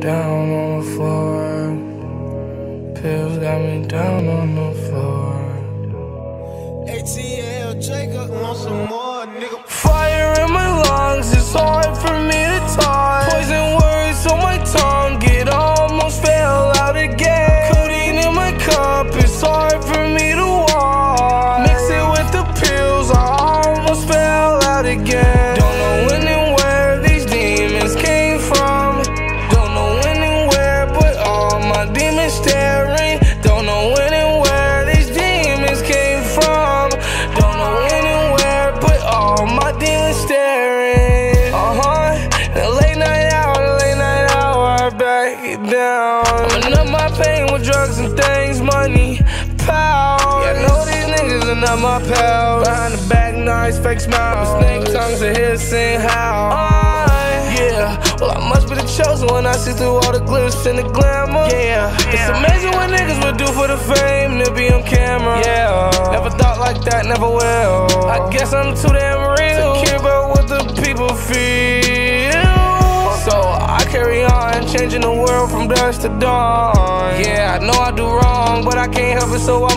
down on the floor. Pills got me down on the floor. ATL Jacob want some more, nigga. Fire in my lungs, it's hard for me to talk. Poison words on my tongue, it almost fell out again. Codeine in my cup, it's hard for me to walk. Mix it with the pills, I almost fell my demons staring. Don't know when and where these demons came from. Don't know when and where, but all my demons staring. Uh huh. The late night hour, the late night hour, I back it down. I'ma numb my pain with drugs and things, money, power. Yeah, I know these niggas are not my pals. Behind the back, nice fake smile. Snake tongues are here, sing how. Yeah, well, I must be the chosen one. I see through all the glitz and the glamour. Yeah, it's amazing what niggas would do for the fame to be on camera. Yeah, never thought like that, never will. I guess I'm too damn real. To care about what the people feel. So I carry on, changing the world from dusk to dawn. Yeah, I know I do wrong, but I can't help it, so I'm.